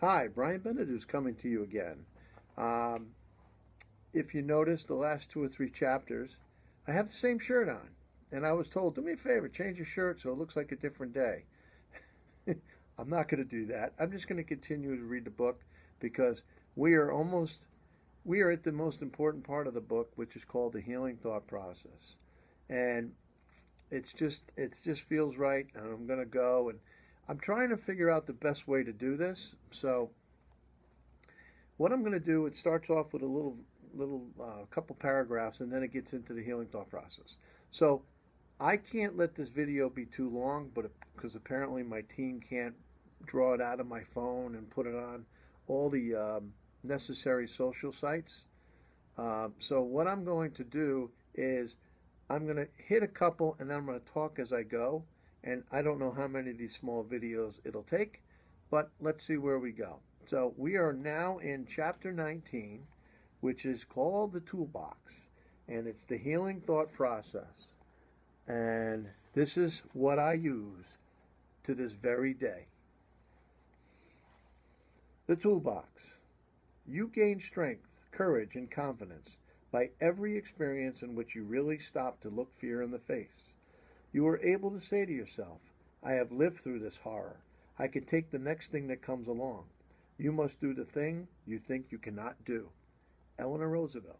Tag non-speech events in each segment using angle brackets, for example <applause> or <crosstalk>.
Hi, Brian Benedew's coming to you again. Um, if you notice the last two or three chapters, I have the same shirt on. And I was told, do me a favor, change your shirt so it looks like a different day. <laughs> I'm not going to do that. I'm just going to continue to read the book because we are almost, we are at the most important part of the book, which is called the healing thought process. And it's just, it just feels right. And I'm going to go and I'm trying to figure out the best way to do this. So what I'm going to do, it starts off with a little, little uh, couple paragraphs, and then it gets into the healing thought process. So I can't let this video be too long, but because apparently my team can't draw it out of my phone and put it on all the um, necessary social sites. Uh, so what I'm going to do is I'm going to hit a couple, and then I'm going to talk as I go and I don't know how many of these small videos it'll take, but let's see where we go. So we are now in chapter 19, which is called the toolbox, and it's the healing thought process. And this is what I use to this very day. The toolbox. You gain strength, courage, and confidence by every experience in which you really stop to look fear in the face. You are able to say to yourself, I have lived through this horror. I can take the next thing that comes along. You must do the thing you think you cannot do. Eleanor Roosevelt.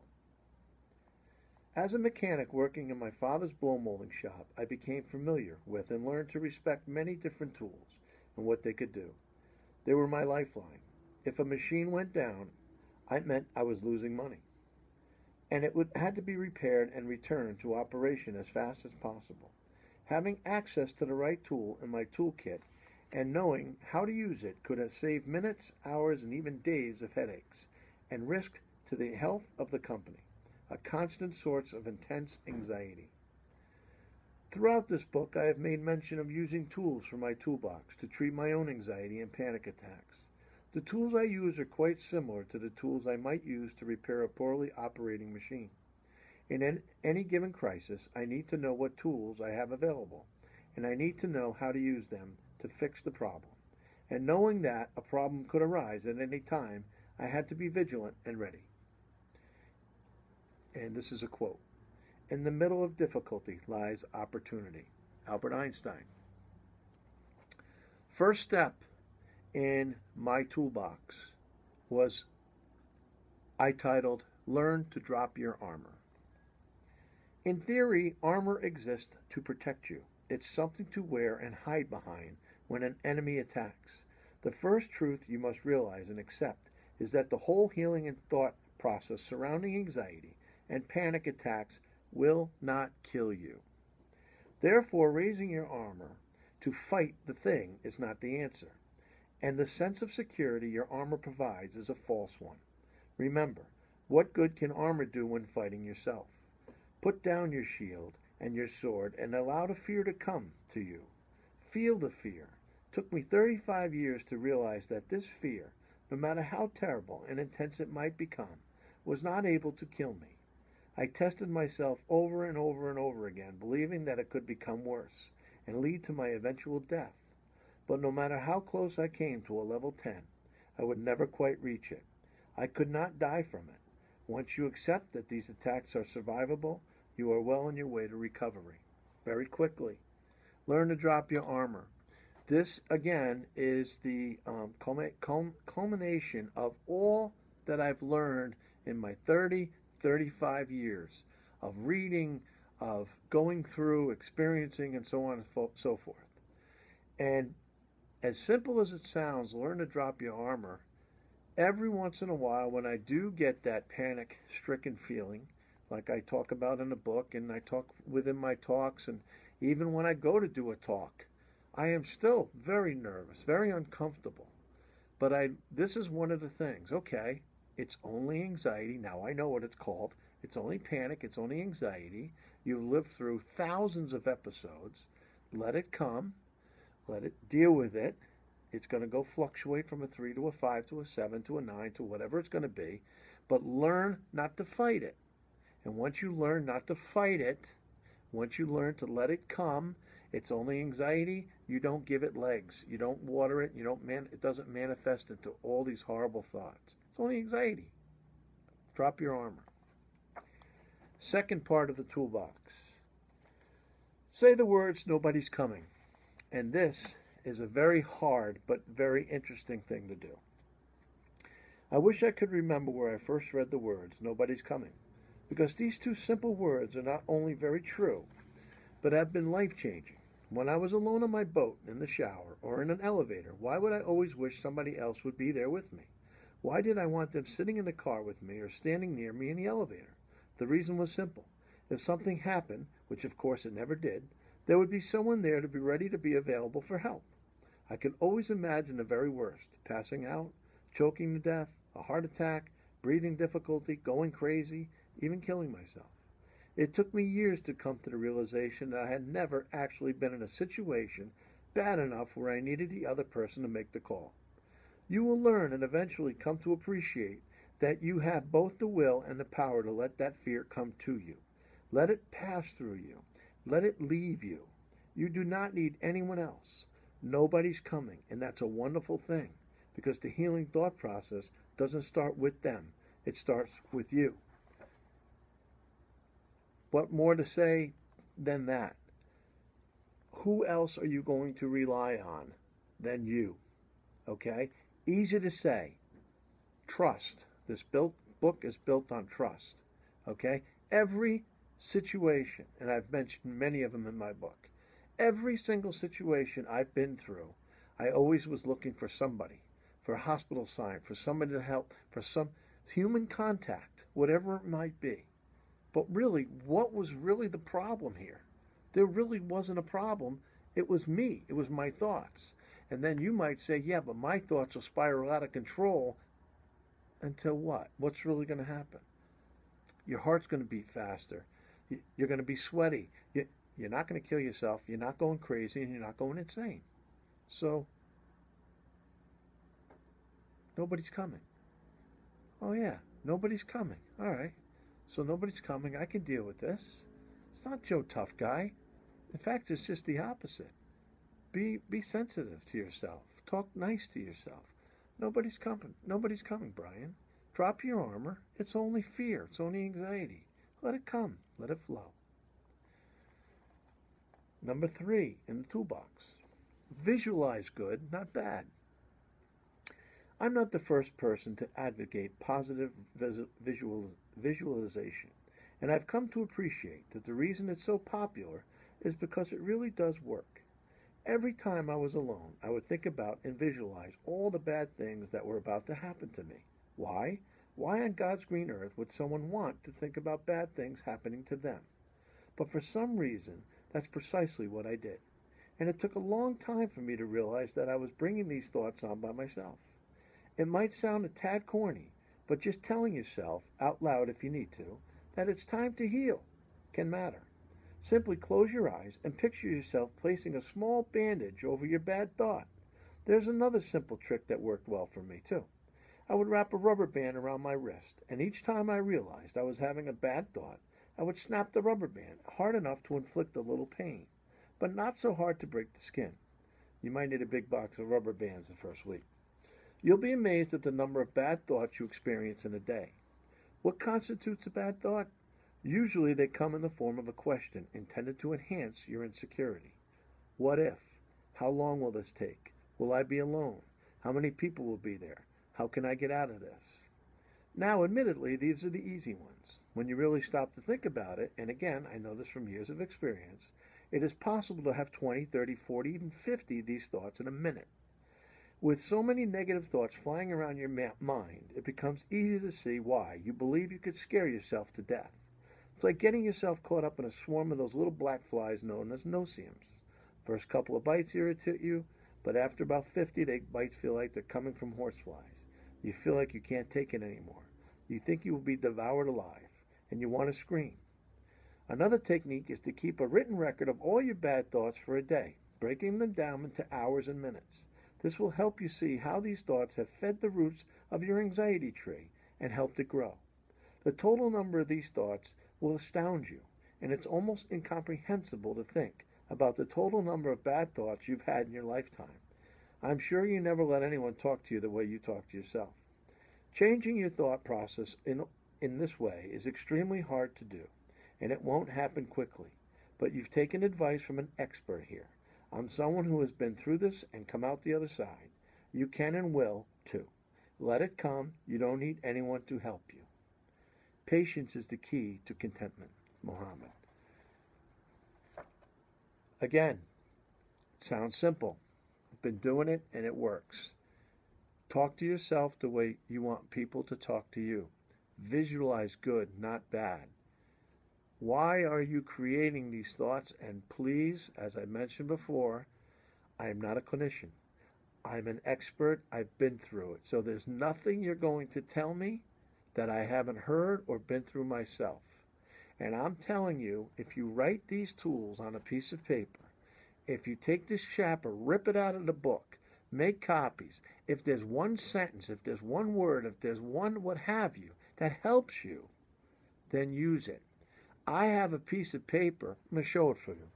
As a mechanic working in my father's blow molding shop, I became familiar with and learned to respect many different tools and what they could do. They were my lifeline. If a machine went down, I meant I was losing money. And it would, had to be repaired and returned to operation as fast as possible. Having access to the right tool in my toolkit and knowing how to use it could have saved minutes, hours, and even days of headaches and risk to the health of the company, a constant source of intense anxiety. Throughout this book, I have made mention of using tools from my toolbox to treat my own anxiety and panic attacks. The tools I use are quite similar to the tools I might use to repair a poorly operating machine. In any given crisis, I need to know what tools I have available, and I need to know how to use them to fix the problem. And knowing that a problem could arise at any time, I had to be vigilant and ready. And this is a quote In the middle of difficulty lies opportunity. Albert Einstein. First step in my toolbox was I titled Learn to Drop Your Armor. In theory, armor exists to protect you. It's something to wear and hide behind when an enemy attacks. The first truth you must realize and accept is that the whole healing and thought process surrounding anxiety and panic attacks will not kill you. Therefore, raising your armor to fight the thing is not the answer. And the sense of security your armor provides is a false one. Remember, what good can armor do when fighting yourself? Put down your shield and your sword and allow the fear to come to you. Feel the fear. Took me 35 years to realize that this fear, no matter how terrible and intense it might become, was not able to kill me. I tested myself over and over and over again, believing that it could become worse and lead to my eventual death. But no matter how close I came to a level 10, I would never quite reach it. I could not die from it. Once you accept that these attacks are survivable, you are well on your way to recovery. Very quickly. Learn to drop your armor. This, again, is the um, culmination of all that I've learned in my 30, 35 years of reading, of going through, experiencing, and so on and so forth. And as simple as it sounds, learn to drop your armor. Every once in a while, when I do get that panic stricken feeling, like I talk about in the book and I talk within my talks and even when I go to do a talk, I am still very nervous, very uncomfortable. But I this is one of the things. Okay, it's only anxiety. Now I know what it's called. It's only panic, it's only anxiety. You've lived through thousands of episodes. Let it come. Let it deal with it. It's going to go fluctuate from a 3 to a 5 to a 7 to a 9 to whatever it's going to be. But learn not to fight it. And once you learn not to fight it, once you learn to let it come, it's only anxiety, you don't give it legs. You don't water it. You don't man. It doesn't manifest into all these horrible thoughts. It's only anxiety. Drop your armor. Second part of the toolbox. Say the words, nobody's coming. And this is a very hard but very interesting thing to do. I wish I could remember where I first read the words, nobody's coming, because these two simple words are not only very true, but have been life changing. When I was alone on my boat, in the shower, or in an elevator, why would I always wish somebody else would be there with me? Why did I want them sitting in the car with me or standing near me in the elevator? The reason was simple. If something happened, which of course it never did, there would be someone there to be ready to be available for help. I could always imagine the very worst passing out, choking to death, a heart attack, breathing difficulty, going crazy, even killing myself. It took me years to come to the realization that I had never actually been in a situation bad enough where I needed the other person to make the call. You will learn and eventually come to appreciate that you have both the will and the power to let that fear come to you. Let it pass through you. Let it leave you. You do not need anyone else. Nobody's coming, and that's a wonderful thing because the healing thought process doesn't start with them, it starts with you. What more to say than that? Who else are you going to rely on than you? Okay? Easy to say. Trust. This built, book is built on trust. Okay? Every situation, and I've mentioned many of them in my book, every single situation I've been through, I always was looking for somebody, for a hospital sign, for somebody to help, for some human contact, whatever it might be. But really, what was really the problem here? There really wasn't a problem. It was me, it was my thoughts. And then you might say, yeah, but my thoughts will spiral out of control until what? What's really going to happen? Your heart's going to beat faster. You're going to be sweaty. You're not going to kill yourself. You're not going crazy and you're not going insane. So, nobody's coming. Oh, yeah, nobody's coming. All right. So, nobody's coming. I can deal with this. It's not Joe Tough Guy. In fact, it's just the opposite. Be, be sensitive to yourself. Talk nice to yourself. Nobody's coming. Nobody's coming, Brian. Drop your armor. It's only fear. It's only anxiety. Let it come. Let it flow. Number three in the toolbox visualize good, not bad. I'm not the first person to advocate positive visual, visualization, and I've come to appreciate that the reason it's so popular is because it really does work. Every time I was alone, I would think about and visualize all the bad things that were about to happen to me. Why? Why on God's green earth would someone want to think about bad things happening to them? But for some reason, that's precisely what I did. And it took a long time for me to realize that I was bringing these thoughts on by myself. It might sound a tad corny, but just telling yourself, out loud if you need to, that it's time to heal can matter. Simply close your eyes and picture yourself placing a small bandage over your bad thought. There's another simple trick that worked well for me, too. I would wrap a rubber band around my wrist, and each time I realized I was having a bad thought, I would snap the rubber band hard enough to inflict a little pain, but not so hard to break the skin. You might need a big box of rubber bands the first week. You'll be amazed at the number of bad thoughts you experience in a day. What constitutes a bad thought? Usually they come in the form of a question intended to enhance your insecurity. What if? How long will this take? Will I be alone? How many people will be there? How can I get out of this? Now, admittedly, these are the easy ones. When you really stop to think about it, and again, I know this from years of experience, it is possible to have 20, 30, 40, even 50 of these thoughts in a minute. With so many negative thoughts flying around your ma- mind, it becomes easy to see why you believe you could scare yourself to death. It's like getting yourself caught up in a swarm of those little black flies known as no-see-ums. First couple of bites irritate you, but after about 50, the bites feel like they're coming from horseflies. You feel like you can't take it anymore. You think you will be devoured alive, and you want to scream. Another technique is to keep a written record of all your bad thoughts for a day, breaking them down into hours and minutes. This will help you see how these thoughts have fed the roots of your anxiety tree and helped it grow. The total number of these thoughts will astound you, and it's almost incomprehensible to think about the total number of bad thoughts you've had in your lifetime. I'm sure you never let anyone talk to you the way you talk to yourself. Changing your thought process in, in this way is extremely hard to do, and it won't happen quickly. But you've taken advice from an expert here. I'm someone who has been through this and come out the other side. You can and will, too. Let it come. You don't need anyone to help you. Patience is the key to contentment. Muhammad. Again, sounds simple. Been doing it and it works. Talk to yourself the way you want people to talk to you. Visualize good, not bad. Why are you creating these thoughts? And please, as I mentioned before, I am not a clinician. I'm an expert. I've been through it. So there's nothing you're going to tell me that I haven't heard or been through myself. And I'm telling you, if you write these tools on a piece of paper, if you take this chapter, rip it out of the book, make copies, if there's one sentence, if there's one word, if there's one what have you that helps you, then use it. I have a piece of paper. I'm going to show it for you.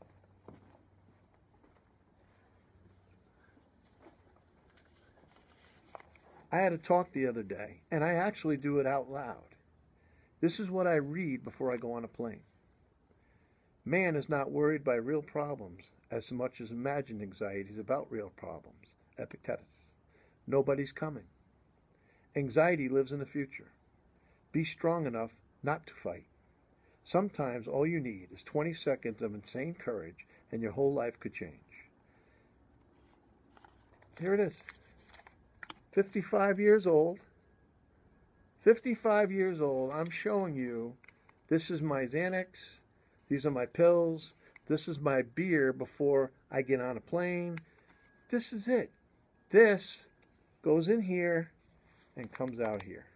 I had a talk the other day, and I actually do it out loud. This is what I read before I go on a plane. Man is not worried by real problems as much as imagined anxieties about real problems. Epictetus. Nobody's coming. Anxiety lives in the future. Be strong enough not to fight. Sometimes all you need is 20 seconds of insane courage and your whole life could change. Here it is. 55 years old. 55 years old, I'm showing you this is my Xanax, these are my pills, this is my beer before I get on a plane. This is it. This goes in here and comes out here.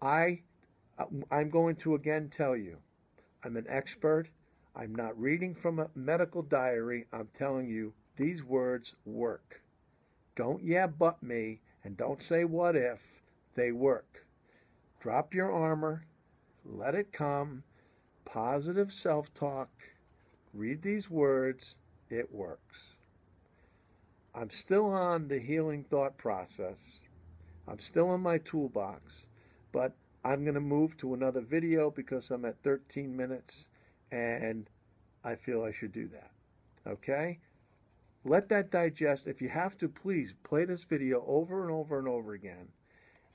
I uh, I'm going to again tell you, I'm an expert. I'm not reading from a medical diary. I'm telling you these words work. Don't yeah but me and don't say what if they work. Drop your armor, let it come, positive self talk, read these words, it works. I'm still on the healing thought process. I'm still in my toolbox, but I'm going to move to another video because I'm at 13 minutes and I feel I should do that. Okay? Let that digest. If you have to, please play this video over and over and over again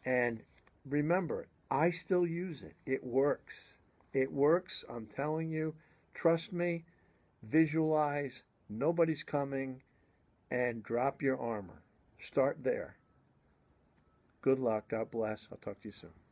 and remember, I still use it. It works. It works. I'm telling you. Trust me. Visualize. Nobody's coming. And drop your armor. Start there. Good luck. God bless. I'll talk to you soon.